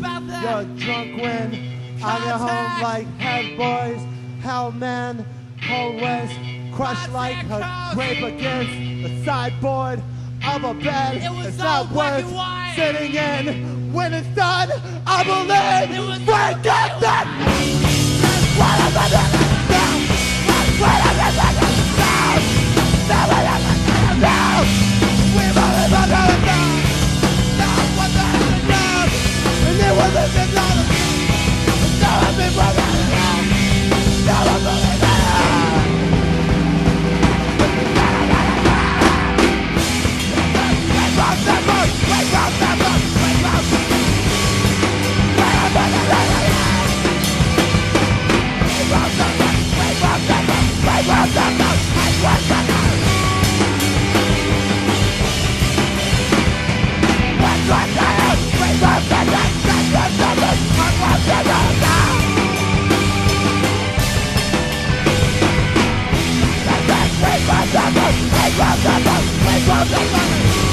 drunk when I get home like head boys, hell man, always crushed like a grape against the sideboard of a bed. It was it's not worth sitting in. When it's done, I believe. It was so Forget that. What am Thank you.